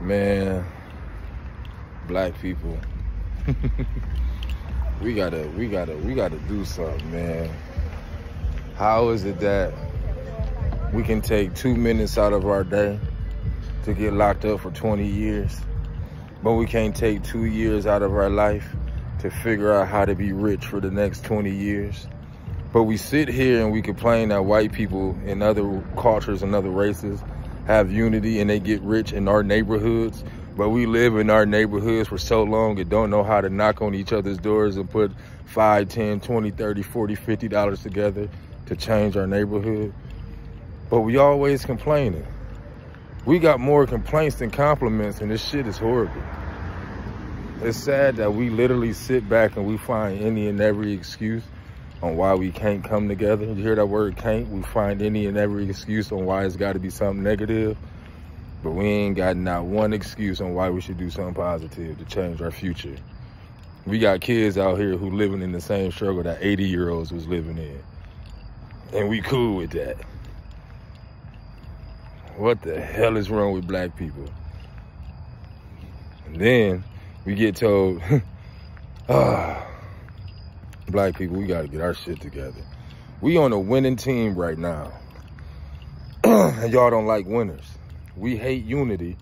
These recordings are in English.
Man, black people. we gotta, we gotta, we gotta do something, man. How is it that we can take two minutes out of our day to get locked up for 20 years, but we can't take two years out of our life to figure out how to be rich for the next 20 years? But we sit here and we complain that white people in other cultures and other races have unity and they get rich in our neighborhoods. But we live in our neighborhoods for so long and don't know how to knock on each other's doors and put 5, 10, 20, 30, 40, 50 dollars together to change our neighborhood. But we always complaining. We got more complaints than compliments and this shit is horrible. It's sad that we literally sit back and we find any and every excuse on why we can't come together. You hear that word can't? We find any and every excuse on why it's got to be something negative. But we ain't got not one excuse on why we should do something positive to change our future. We got kids out here who living in the same struggle that 80 year olds was living in. And we cool with that. What the hell is wrong with black people? And then we get told, ah, black people, we got to get our shit together. We on a winning team right now. and y'all don't like winners. We hate unity,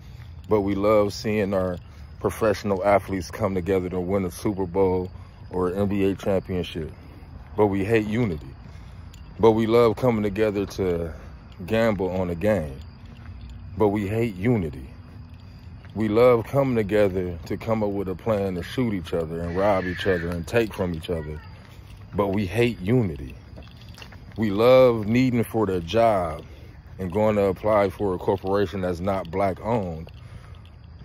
but we love seeing our professional athletes come together to win a Super Bowl or NBA championship. But we hate unity. But we love coming together to gamble on a game. But we hate unity. We love coming together to come up with a plan to shoot each other and rob each other and take from each other but we hate unity. We love needing for the job and going to apply for a corporation that's not black owned.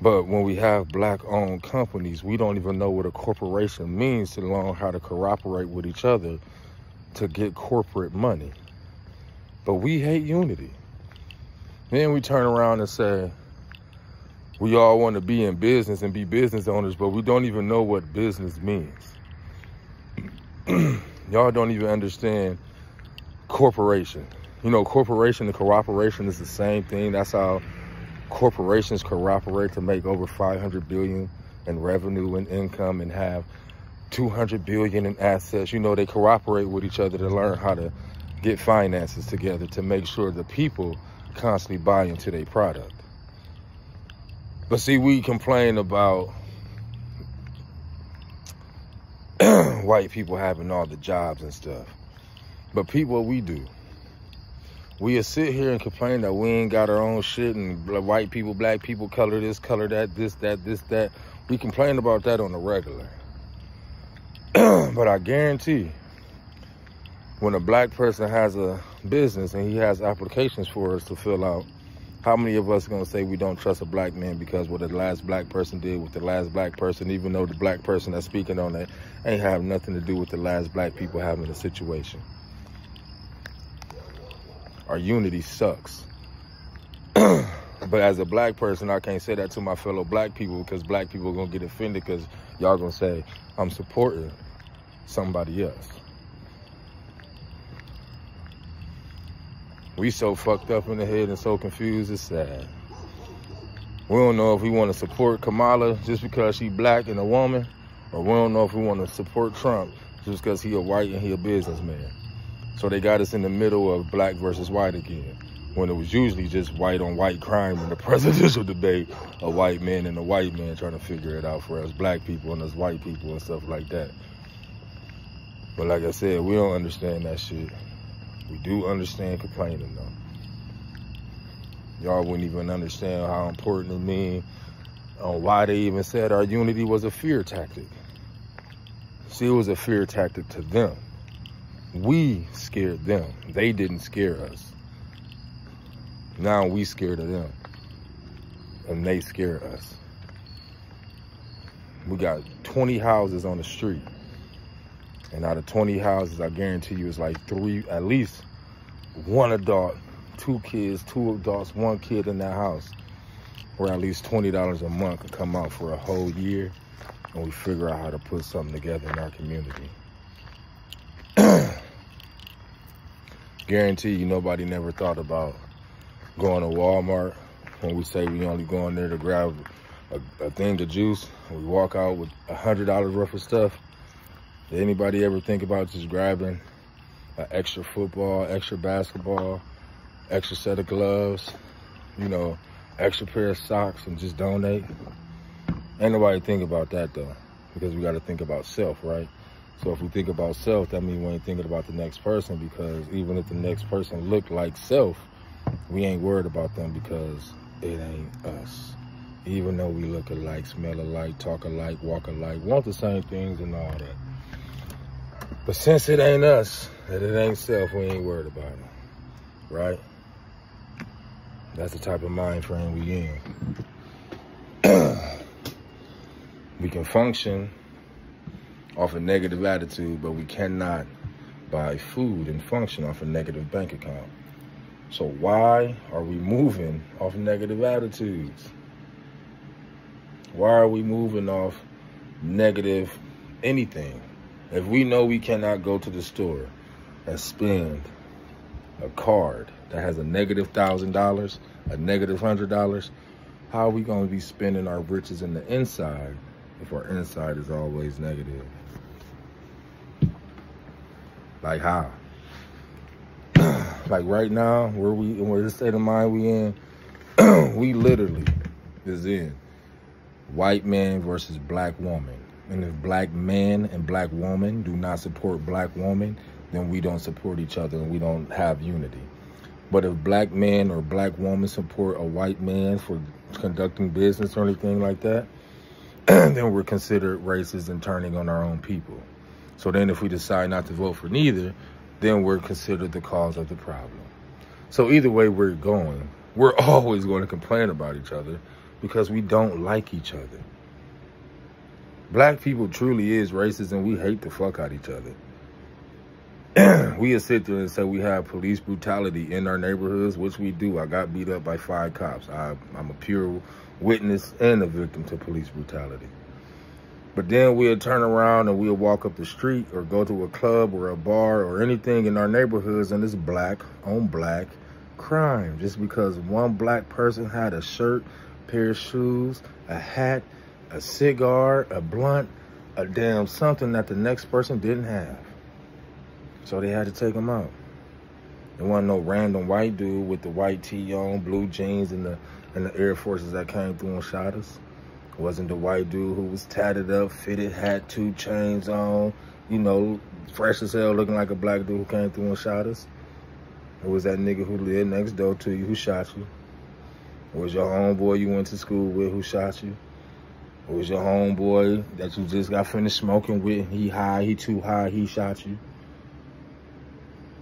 But when we have black owned companies, we don't even know what a corporation means to learn how to cooperate with each other to get corporate money. But we hate unity. Then we turn around and say, we all want to be in business and be business owners, but we don't even know what business means. y'all don't even understand corporation. You know, corporation and cooperation is the same thing. That's how corporations cooperate to make over 500 billion in revenue and income and have 200 billion in assets. You know, they cooperate with each other to learn how to get finances together to make sure the people constantly buy into their product. But see, we complain about white people having all the jobs and stuff. But people, we do, we sit here and complain that we ain't got our own shit and white people, black people, color this, color that, this, that, this, that. We complain about that on the regular. but I guarantee when a black person has a business and he has applications for us to fill out, how many of us are going to say we don't trust a black man because what the last black person did with the last black person, even though the black person that's speaking on that ain't have nothing to do with the last black people having a situation? Our unity sucks. but as a black person, I can't say that to my fellow black people because black people are going to get offended because y'all going to say I'm supporting somebody else. We so fucked up in the head and so confused, it's sad. We don't know if we want to support Kamala just because she black and a woman, or we don't know if we want to support Trump just because he a white and he a businessman. So they got us in the middle of black versus white again, when it was usually just white on white crime in the presidential debate, a white man and a white man trying to figure it out for us black people and us white people and stuff like that. But like I said, we don't understand that shit. We do understand complaining though. Y'all wouldn't even understand how important it means on uh, why they even said our unity was a fear tactic. See, it was a fear tactic to them. We scared them. They didn't scare us. Now we scared of them. And they scare us. We got 20 houses on the street. And out of 20 houses, I guarantee you it's like three, at least one adult, two kids, two adults, one kid in that house. Where at least $20 a month could come out for a whole year. And we figure out how to put something together in our community. guarantee you nobody never thought about going to Walmart when we say we only go in there to grab a, a thing of juice, we walk out with a hundred dollars worth of stuff. Did anybody ever think about just grabbing an extra football, extra basketball, extra set of gloves, you know, extra pair of socks and just donate? Ain't nobody think about that though, because we got to think about self, right? So if we think about self, that means we ain't thinking about the next person because even if the next person look like self, we ain't worried about them because it ain't us. Even though we look alike, smell alike, talk alike, walk alike, want the same things and all that. But since it ain't us, that it ain't self, we ain't worried about it, right? That's the type of mind frame we in. we can function off a negative attitude, but we cannot buy food and function off a negative bank account. So why are we moving off negative attitudes? Why are we moving off negative anything? If we know we cannot go to the store and spend a card that has a negative thousand dollars, a negative hundred dollars, how are we going to be spending our riches in the inside if our inside is always negative? Like how? like right now, where we where the state of mind we in, we literally is in white man versus black woman. And if black men and black women do not support black women, then we don't support each other and we don't have unity. But if black men or black women support a white man for conducting business or anything like that, then we're considered racist and turning on our own people. So then if we decide not to vote for neither, then we're considered the cause of the problem. So either way we're going, we're always going to complain about each other because we don't like each other. Black people truly is racist and we hate the fuck out each other. we sit there and say we have police brutality in our neighborhoods, which we do. I got beat up by five cops. I, I'm a pure witness and a victim to police brutality. But then we'll turn around and we'll walk up the street or go to a club or a bar or anything in our neighborhoods and it's black on black crime. Just because one black person had a shirt, pair of shoes, a hat, a cigar, a blunt, a damn something that the next person didn't have. So they had to take them out. There wasn't no random white dude with the white tee on, blue jeans, and the and the Air Forces that came through and shot us It wasn't the white dude who was tatted up, fitted, had two chains on, you know, fresh as hell, looking like a black dude who came through and shot us. It was that nigga who lived next door to you who shot you. It was your homeboy you went to school with who shot you. It was your homeboy that you just got finished smoking with. He high, he too high, he shot you.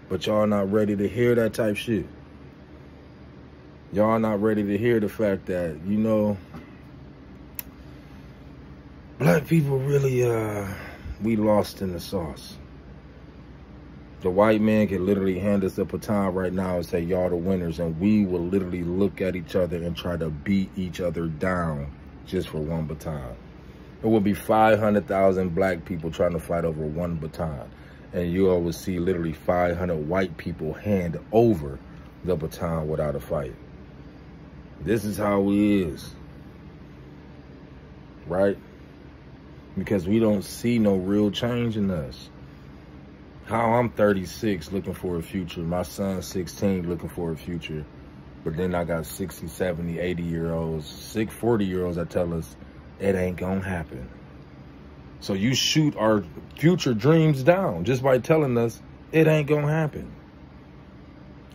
But y'all not ready to hear that type shit. Y'all not ready to hear the fact that, you know, black people really, uh, we lost in the sauce. The white man can literally hand us a baton right now and say, y'all the winners. And we will literally look at each other and try to beat each other down just for one baton. It will be 500,000 black people trying to fight over one baton. And you always see literally 500 white people hand over the baton without a fight. This is how we is. Right? because we don't see no real change in us. How I'm 36 looking for a future, my son's 16 looking for a future, but then I got 60, 70, 80 year olds, sick 40 year olds that tell us it ain't gonna happen. So you shoot our future dreams down just by telling us it ain't gonna happen.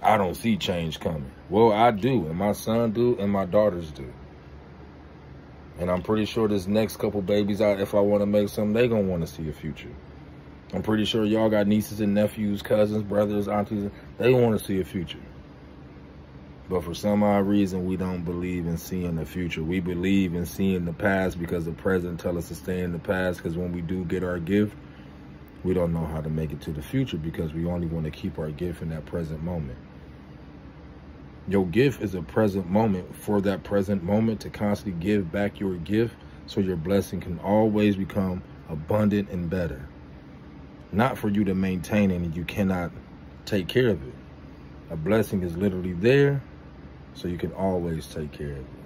I don't see change coming. Well, I do, and my son do, and my daughters do. And I'm pretty sure this next couple babies out, if I want to make some, they gonna want to see a future. I'm pretty sure y'all got nieces and nephews, cousins, brothers, aunties. They want to see a future. But for some odd reason, we don't believe in seeing the future. We believe in seeing the past because the present tell us to stay in the past. Because when we do get our gift, we don't know how to make it to the future because we only want to keep our gift in that present moment. Your gift is a present moment for that present moment to constantly give back your gift so your blessing can always become abundant and better. Not for you to maintain it and you cannot take care of it. A blessing is literally there so you can always take care of it.